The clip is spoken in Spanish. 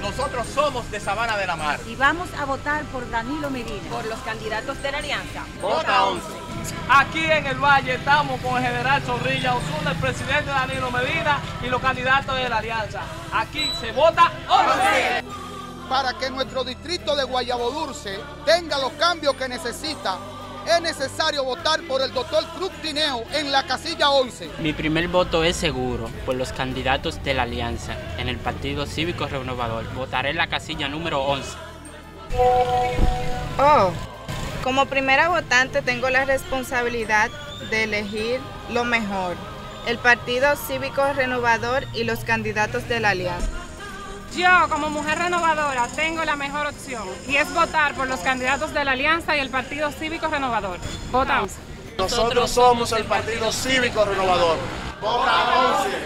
Nosotros somos de Sabana de la Mar. Y vamos a votar por Danilo Medina. Por los candidatos de la Alianza. Vota 11. Aquí en el Valle estamos con el general Zorrilla Osuna, el presidente Danilo Medina y los candidatos de la Alianza. Aquí se vota 11. Para que nuestro distrito de Guayabo Dulce tenga los cambios que necesita, es necesario votar por el doctor Cruz Tineo en la casilla 11. Mi primer voto es seguro por los candidatos de la Alianza en el Partido Cívico Renovador. Votaré en la casilla número 11. Oh, como primera votante tengo la responsabilidad de elegir lo mejor, el Partido Cívico Renovador y los candidatos de la Alianza. Yo, como mujer renovadora, tengo la mejor opción y es votar por los candidatos de la Alianza y el Partido Cívico Renovador. Vota 11. Nosotros somos el Partido Cívico Renovador. Vota 11.